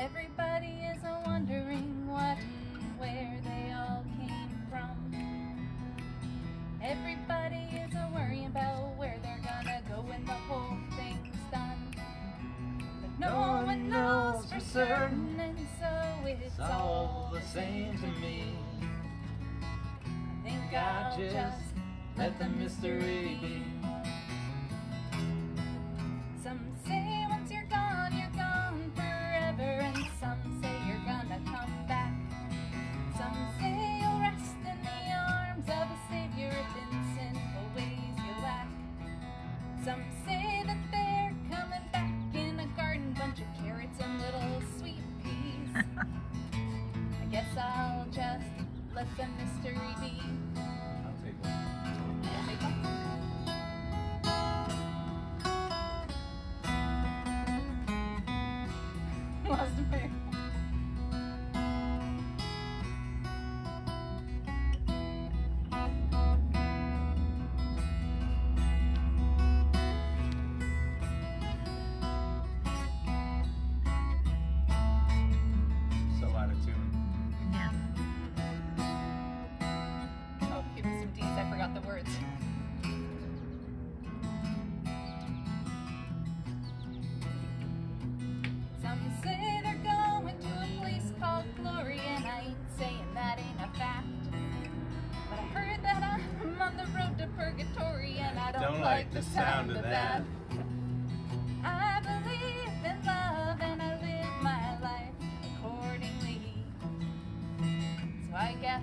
Everybody is wondering what and where they all came from. Everybody is worrying about where they're gonna go when the whole thing's done. But no, no one, one knows for certain, and so it's, it's all the same to me. I think I'll just, just let the mystery be. Some say Some say that they're coming back in a garden, bunch of carrots and little sweet peas. I guess I'll just let the mystery be. I'll take one. Take one. Lost a on the road to purgatory, and I don't, Don't like the sound of that. I believe in love, and I live my life accordingly. So I guess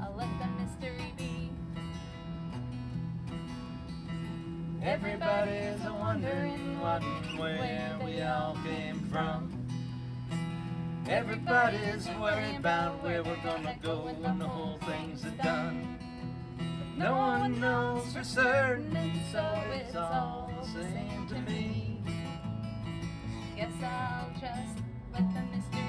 I'll let the mystery be. Everybody's a wondering what and where we all came from. Everybody's worried about where we're gonna go when the whole thing's done. No one knows for certain, so it's all the same to me. Guess I'll just let the mystery